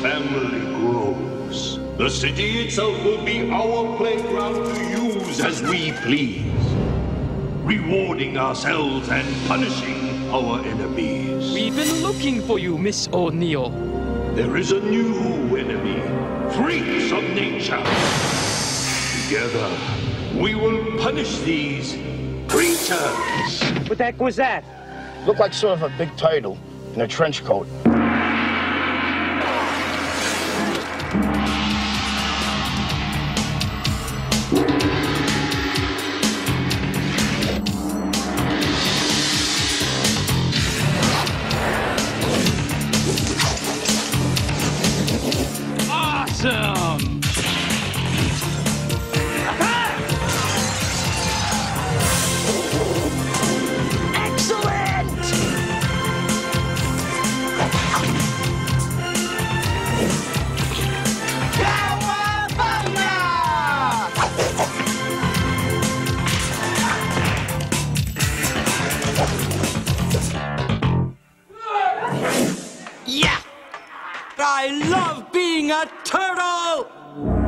Family grows, the city itself will be our playground to use as we please, rewarding ourselves and punishing our enemies. We've been looking for you, Miss O'Neil. There is a new enemy, freaks of nature. Together, we will punish these creatures. What the heck was that? Looked like sort of a big turtle in a trench coat. Awesome! Excellent! Yeah! I love being a turtle!